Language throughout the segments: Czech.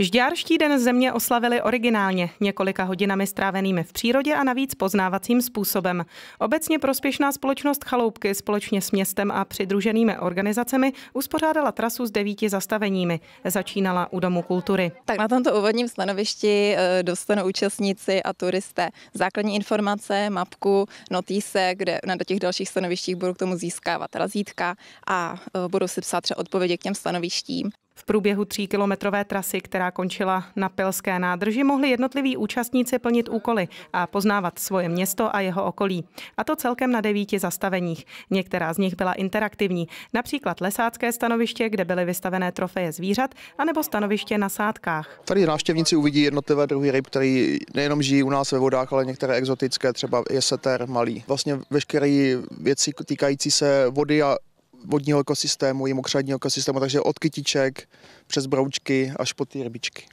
Žďárští den země oslavili originálně, několika hodinami strávenými v přírodě a navíc poznávacím způsobem. Obecně prospěšná společnost Chaloupky společně s městem a přidruženými organizacemi uspořádala trasu s devíti zastaveními. Začínala u Domu kultury. Tak na tomto úvodním stanovišti eh, dostanou účastníci a turisté základní informace, mapku, notýse, kde na těch dalších stanovištích budou k tomu získávat razítka a eh, budou si psát třeba odpovědi k těm stanovištím. V průběhu tříkilometrové trasy, která končila na Pilské nádrži, mohli jednotliví účastníci plnit úkoly a poznávat svoje město a jeho okolí. A to celkem na devíti zastaveních. Některá z nich byla interaktivní, například lesácké stanoviště, kde byly vystavené trofeje zvířat, anebo stanoviště na sádkách. Tady návštěvníci uvidí jednotlivé druhy ryb, které nejenom žijí u nás ve vodách, ale některé exotické, třeba jeseter malý. Vlastně veškeré věci týkající se vody a vodního ekosystému i mokřadního ekosystému, takže od kytiček přes broučky až po ty rybičky.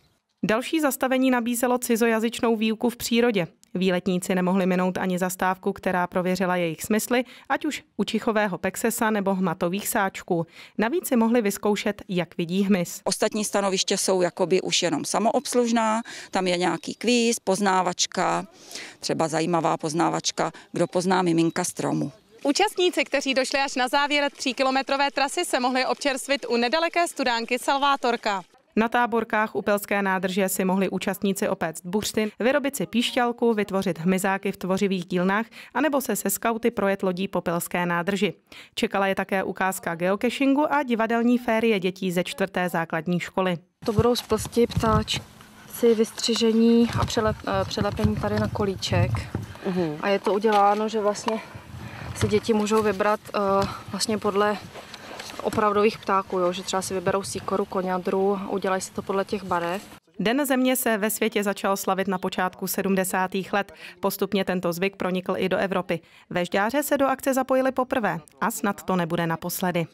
Další zastavení nabízelo cizojazyčnou výuku v přírodě. Výletníci nemohli minout ani zastávku, která prověřila jejich smysly, ať už u čichového pexesa nebo hmatových sáčků. Navíc si mohli vyzkoušet, jak vidí hmyz. Ostatní stanoviště jsou jakoby už jenom samoobslužná, tam je nějaký kvíz, poznávačka, třeba zajímavá poznávačka, kdo pozná miminka stromu. Účastníci, kteří došli až na závěr tříkilometrové trasy, se mohli občerstvit u nedaleké studánky Salvátorka. Na táborkách u Pelské nádrže si mohli účastníci opéct buřty, vyrobit si píšťalku, vytvořit hmyzáky v tvořivých dílnách anebo se se skauty projet lodí po Pelské nádrži. Čekala je také ukázka geocachingu a divadelní férie dětí ze čtvrté základní školy. To budou splosti ptáčci, vystřižení a přelep, eh, přelepení tady na kolíček. Uhum. A je to uděláno, že vlastně si děti můžou vybrat uh, vlastně podle opravdových ptáků, jo? že třeba si vyberou síkoru, koňadru, udělají si to podle těch barev. Den země se ve světě začal slavit na počátku 70. let. Postupně tento zvyk pronikl i do Evropy. Vežďáře se do akce zapojili poprvé a snad to nebude naposledy.